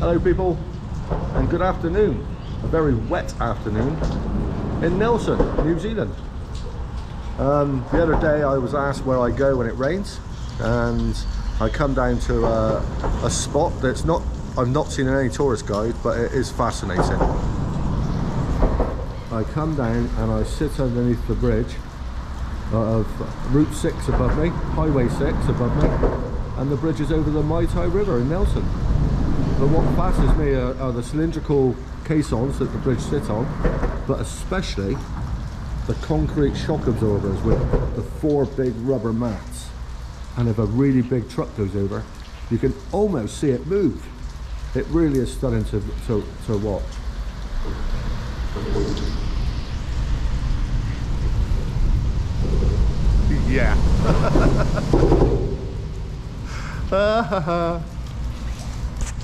Hello people and good afternoon. A very wet afternoon in Nelson, New Zealand. Um, the other day I was asked where I go when it rains and I come down to a, a spot that's not, I've not seen in any tourist guide but it is fascinating. I come down and I sit underneath the bridge of Route 6 above me, Highway 6 above me and the bridge is over the Maitai River in Nelson. But what fascinates me are, are the cylindrical caissons that the bridge sits on, but especially the concrete shock absorbers with the four big rubber mats. And if a really big truck goes over, you can almost see it move. It really is stunning to, to, to watch. Yeah.